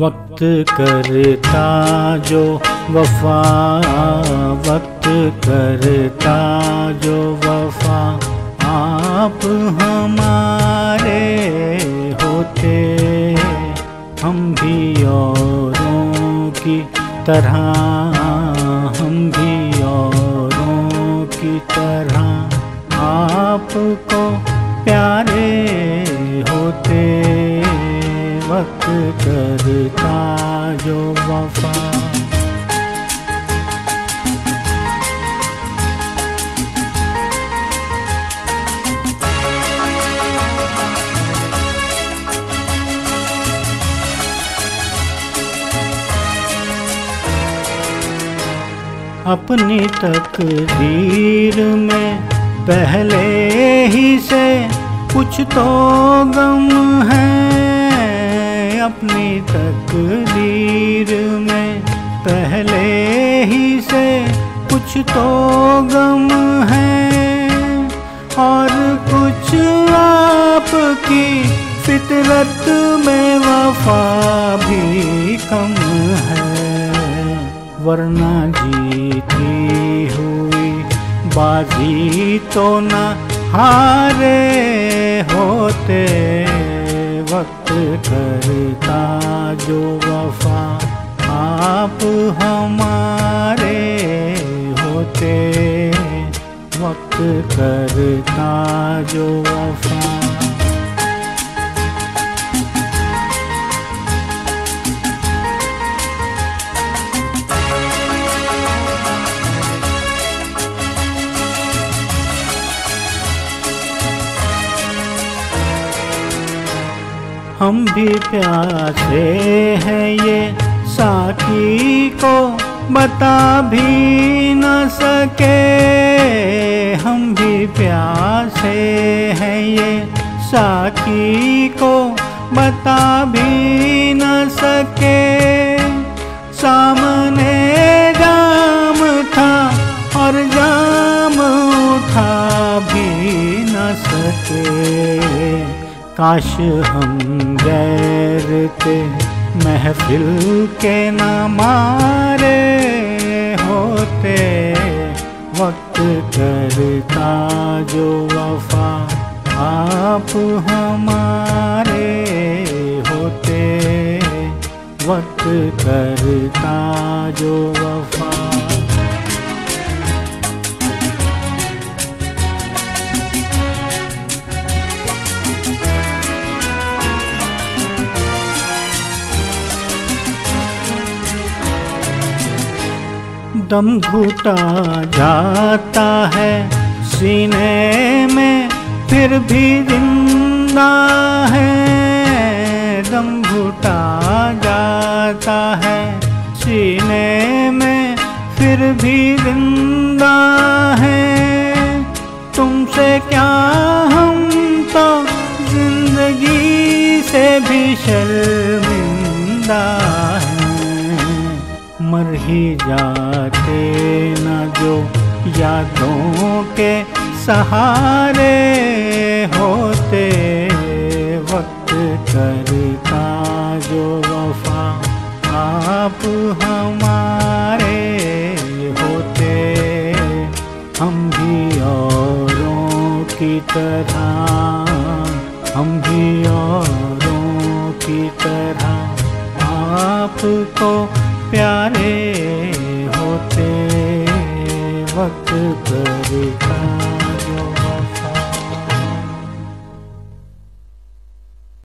वक्त करता, जो वफा वक्त करता, जो वफा आप हमारे होते। हम भी औरों की तरह, हम भी औरों की तरह आपको प्यारे होते। वक्त करता जो वफा। अपनी तकदीर में पहले ही से कुछ तो गम है। अपनी तकदीर में पहले ही से कुछ तो गम है। और कुछ आपकी फितरत में वफा भी कम है। वरना जीती हुई बाजी तो न हारे होते। करता जो वफा आप हमारे होते वक्त करता जो वफा हम भी प्यासे हैं ये साकी को बता भी न सके। हम भी प्यासे हैं ये साकी को बता भी न सके। सामने जाम था और जाम उठा भी न सके। काश हम गैर के महफिल के न मारे होते, वक्त करता जो वफा आप हमारे होते, वक्त करता जो वफा दम घुटा जाता है। सीने में फिर भी ज़िंदा है। दम घुटा जाता है। सीने में फिर भी ज़िंदा है। तुमसे क्या हम तो ज़िंदगी से भी शर्मिंदा मर ही जाते न जो यादों के सहारे होते वक्त करता जो वफा आप हमारे होते। हम भी औरों की तरह, हम भी वक्त करता